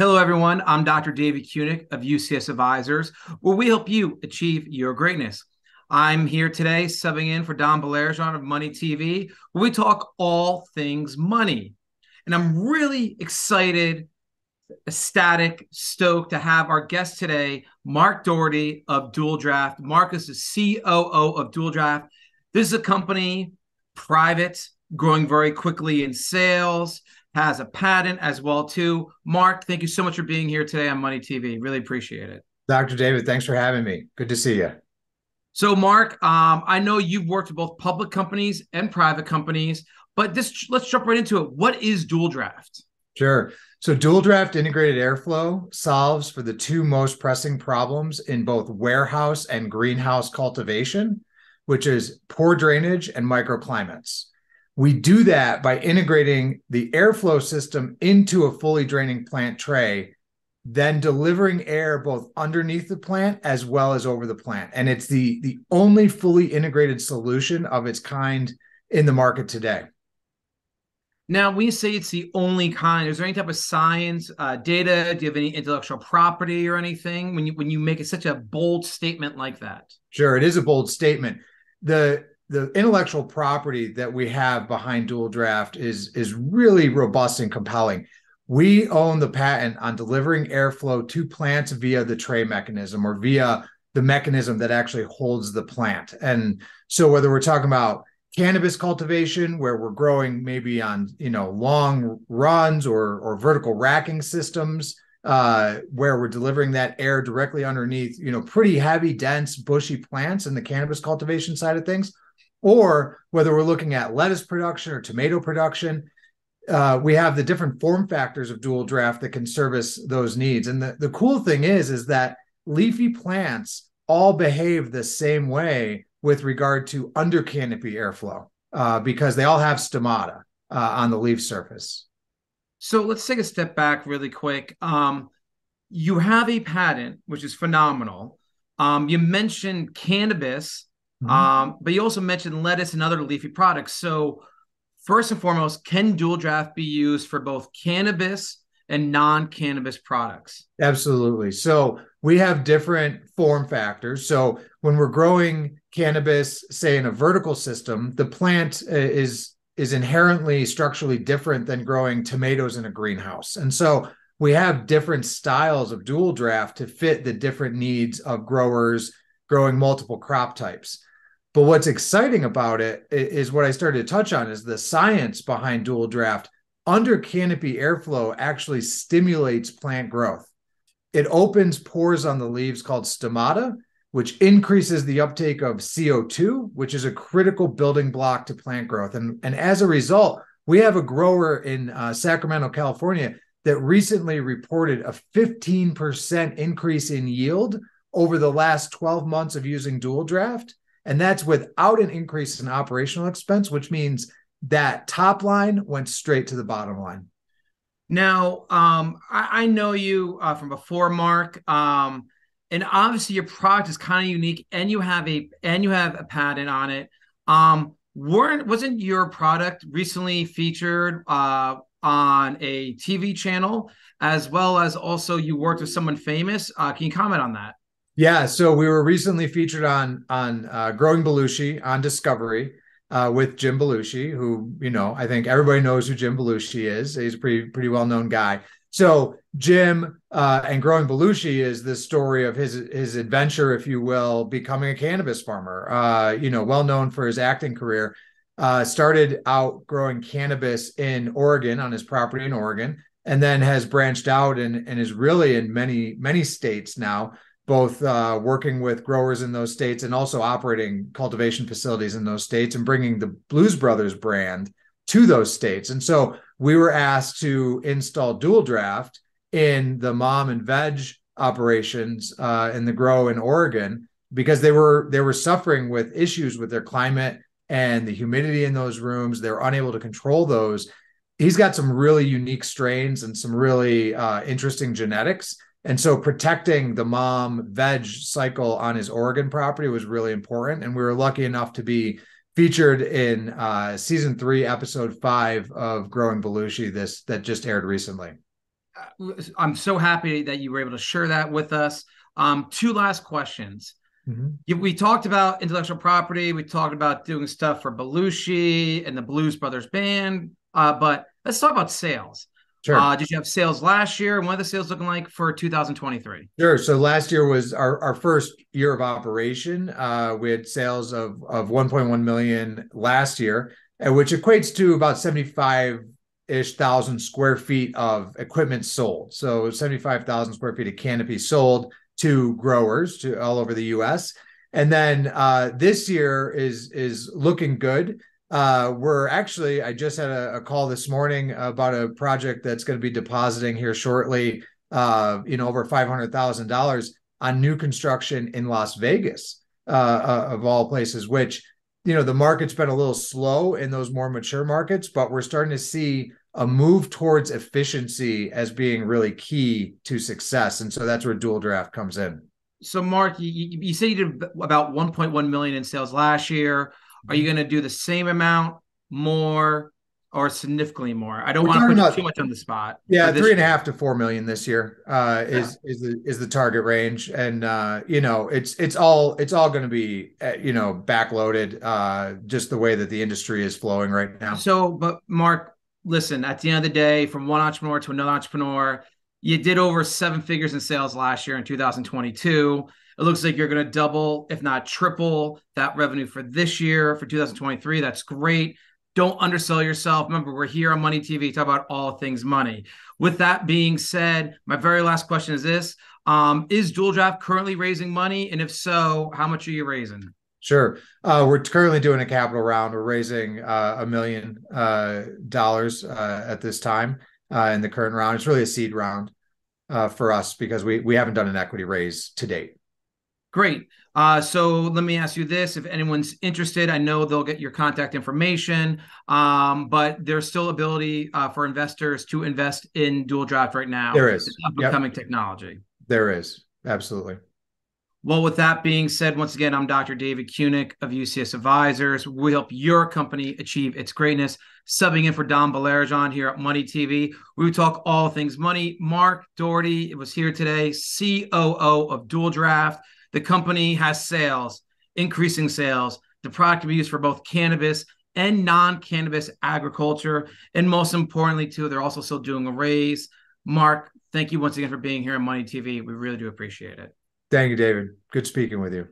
Hello, everyone. I'm Dr. David Cunic of UCS Advisors, where we help you achieve your greatness. I'm here today subbing in for Don Baillargeon of Money TV, where we talk all things money. And I'm really excited, ecstatic, stoked to have our guest today, Mark Doherty of Dual Draft. Mark is the COO of Dual Draft. This is a company, private, growing very quickly in sales has a patent as well too. Mark, thank you so much for being here today on Money TV. Really appreciate it. Dr. David, thanks for having me. Good to see you. So, Mark, um, I know you've worked with both public companies and private companies, but this let's jump right into it. What is Dual Draft? Sure. So, Dual Draft Integrated Airflow solves for the two most pressing problems in both warehouse and greenhouse cultivation, which is poor drainage and microclimates. We do that by integrating the airflow system into a fully draining plant tray, then delivering air both underneath the plant as well as over the plant. And it's the, the only fully integrated solution of its kind in the market today. Now, when you say it's the only kind, is there any type of science, uh, data? Do you have any intellectual property or anything when you when you make it such a bold statement like that? Sure, it is a bold statement. The the intellectual property that we have behind dual draft is is really robust and compelling. We own the patent on delivering airflow to plants via the tray mechanism or via the mechanism that actually holds the plant. And so whether we're talking about cannabis cultivation where we're growing maybe on you know long runs or or vertical racking systems uh, where we're delivering that air directly underneath you know pretty heavy dense bushy plants in the cannabis cultivation side of things or whether we're looking at lettuce production or tomato production, uh, we have the different form factors of dual draft that can service those needs. And the, the cool thing is, is that leafy plants all behave the same way with regard to under canopy airflow uh, because they all have stomata uh, on the leaf surface. So let's take a step back really quick. Um, you have a patent, which is phenomenal. Um, you mentioned cannabis Mm-hmm. Um, but you also mentioned lettuce and other leafy products. So, first and foremost, can dual draft be used for both cannabis and non cannabis products? Absolutely. So, we have different form factors. So, when we're growing cannabis, say in a vertical system, the plant uh, is is inherently structurally different than growing tomatoes in a greenhouse. And so we have different styles of dual draft to fit the different needs of growers growing multiple crop types. But what's exciting about it is what I started to touch on is the science behind dual draft. Under canopy airflow actually stimulates plant growth. It opens pores on the leaves called stomata, which increases the uptake of CO2, which is a critical building block to plant growth. And, and as a result, we have a grower in uh, Sacramento, California, that recently reported a 15% increase in yield over the last 12 months of using dual draft and that's without an increase in operational expense, which means that top line went straight to the bottom line. Now, um, I, I, know you uh, from before, Mark, um, and obviously your product is kind of unique, and you have a and you have a patent on it. Um, weren't wasn't your product recently featured uh, on a TV channel as well as also you worked with someone famous? Uh, can you comment on that? Yeah, so we were recently featured on on uh, Growing Belushi on Discovery uh, with Jim Belushi, who you know I think everybody knows who Jim Belushi is. He's a pretty pretty well known guy. So Jim uh, and Growing Belushi is the story of his his adventure, if you will, becoming a cannabis farmer. Uh, you know, well known for his acting career. Uh, started out growing cannabis in Oregon on his property in Oregon, and then has branched out and, and is really in many many states now both uh, working with growers in those states and also operating cultivation facilities in those states and bringing the Blues Brothers brand to those states. And so we were asked to install dual draft in the mom and veg operations uh, in the grow in Oregon because they were they were suffering with issues with their climate and the humidity in those rooms. They're unable to control those. He's got some really unique strains and some really uh, interesting genetics and so protecting the mom veg cycle on his Oregon property was really important. And we were lucky enough to be featured in uh, season three, episode five of Growing Belushi, this that just aired recently. I'm so happy that you were able to share that with us. Um, two last questions. Mm-hmm. We talked about intellectual property. We talked about doing stuff for Belushi and the Blues Brothers Band. Uh, but let's talk about sales. Sure. Uh, did you have sales last year? And what are the sales looking like for 2023? Sure. So last year was our, our first year of operation. Uh, we had sales of, of 1.1 million last year, which equates to about 75 ish thousand square feet of equipment sold. So 75,000 square feet of canopy sold to growers to all over the US. And then uh, this year is is looking good. Uh, we're actually, I just had a, a, call this morning about a project that's going to be depositing here shortly, uh, you know, over $500,000 on new construction in Las Vegas, uh, uh, of all places, which, you know, the market's been a little slow in those more mature markets, but we're starting to see a move towards efficiency as being really key to success. And so that's where dual draft comes in. So, Mark, you, you said you did about 1.1 million in sales last year. Are you going to do the same amount, more, or significantly more? I don't want to put about, too much on the spot. Yeah, three and a half to four million this year uh, is yeah. is the is the target range, and uh, you know it's it's all it's all going to be uh, you know backloaded, uh, just the way that the industry is flowing right now. So, but Mark, listen, at the end of the day, from one entrepreneur to another entrepreneur, you did over seven figures in sales last year in 2022. It looks like you're going to double, if not triple, that revenue for this year for 2023. That's great. Don't undersell yourself. Remember, we're here on Money TV, to talk about all things money. With that being said, my very last question is this um, Is Dual Draft currently raising money? And if so, how much are you raising? Sure. Uh, we're currently doing a capital round. We're raising uh, a million uh, dollars uh, at this time uh, in the current round. It's really a seed round uh, for us because we we haven't done an equity raise to date. Great. so let me ask you this: If anyone's interested, I know they'll get your contact information, um, but there's still ability for investors to invest in Dual Draft right now. There is up and coming technology. There is absolutely. Well, with that being said, once again, I'm Dr. David Cunic of UCS Advisors. We help your company achieve its greatness. Subbing in for Don Baillargeon here at Money TV. We talk all things money. Mark Doherty was here today, COO of Dual Draft. The company has sales, increasing sales. The product can be used for both cannabis and non-cannabis agriculture. And most importantly, too, they're also still doing a raise. Mark, thank you once again for being here on Money TV. We really do appreciate it. Thank you, David. Good speaking with you.